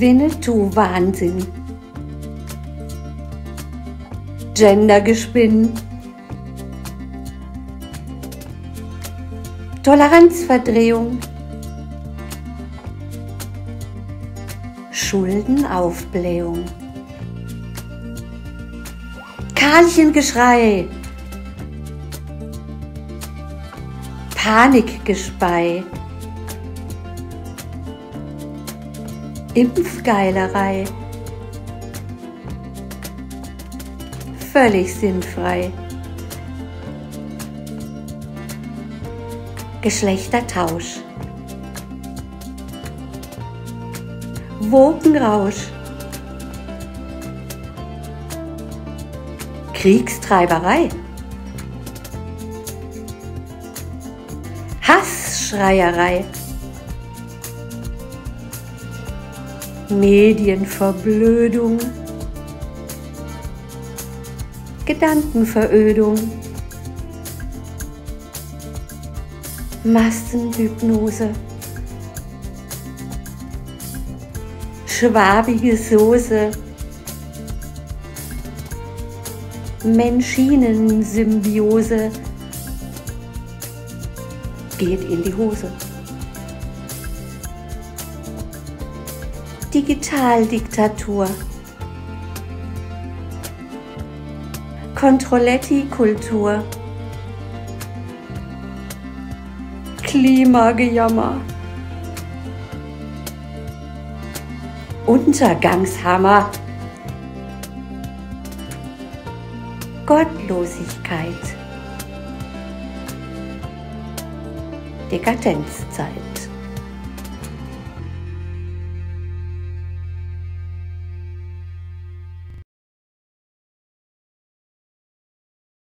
Winnetou-Wahnsinn. Gendergespinn. Toleranzverdrehung. Schuldenaufblähung. Karlchengeschrei. Panikgespei. Impfgeilerei. Völlig sinnfrei. Geschlechtertausch. Wogenrausch. Kriegstreiberei. Hassschreierei. Medienverblödung. Gedankenverödung. Massenhypnose. Schwabige Soße. Menschinen-Symbiose geht in die Hose. Digitaldiktatur. Controletti-Kultur. Klimagejammer. Untergangshammer. Gottlosigkeit. Dekadenzzeit.